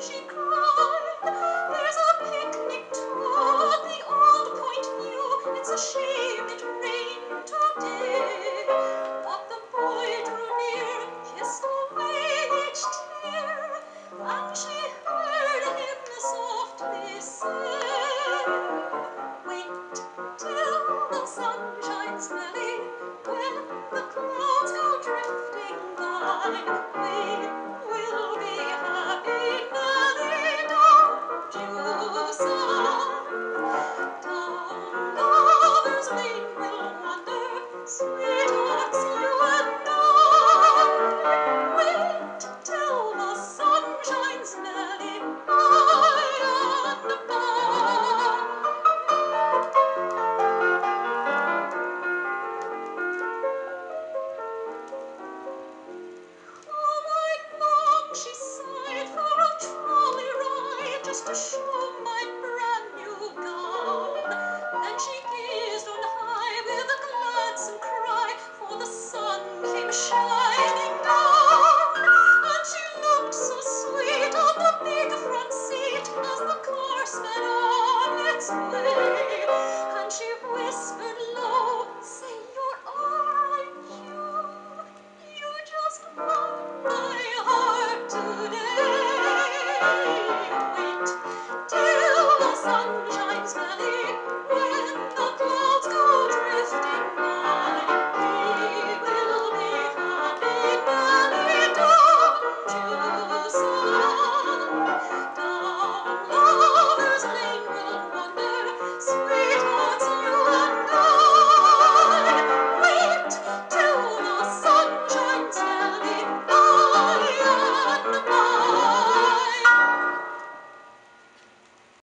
she cried. to show my brand new gown. Then she gazed on high with a gladsome cry, for the sun came shining. I went.